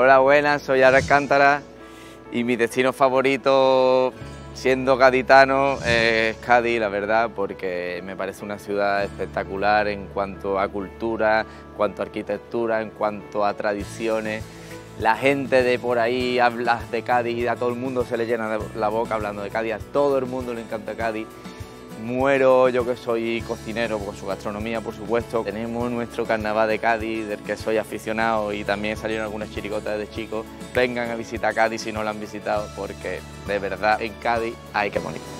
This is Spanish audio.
Hola, buenas, soy Alcántara y mi destino favorito siendo gaditano es Cádiz, la verdad, porque me parece una ciudad espectacular en cuanto a cultura, en cuanto a arquitectura, en cuanto a tradiciones. La gente de por ahí habla de Cádiz y a todo el mundo se le llena la boca hablando de Cádiz, a todo el mundo le encanta Cádiz. Muero yo que soy cocinero por su gastronomía, por supuesto. Tenemos nuestro carnaval de Cádiz, del que soy aficionado y también salieron algunas chiricotas de chicos. Vengan a visitar Cádiz si no lo han visitado, porque de verdad en Cádiz hay que morir.